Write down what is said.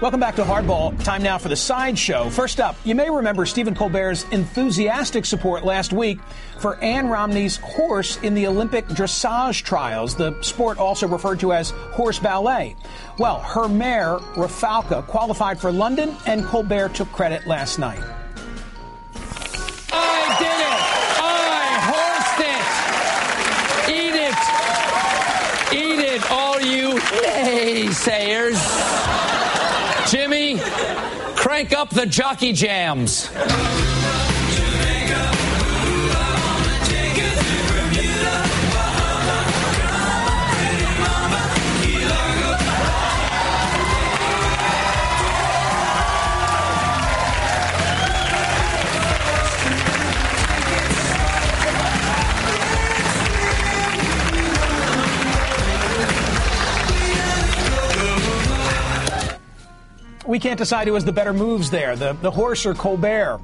Welcome back to Hardball. Time now for the sideshow. First up, you may remember Stephen Colbert's enthusiastic support last week for Ann Romney's horse in the Olympic dressage trials, the sport also referred to as horse ballet. Well, her mare, Rafalka, qualified for London, and Colbert took credit last night. Naysayers! Jimmy, crank up the jockey jams. We can't decide who has the better moves there, the, the horse or Colbert.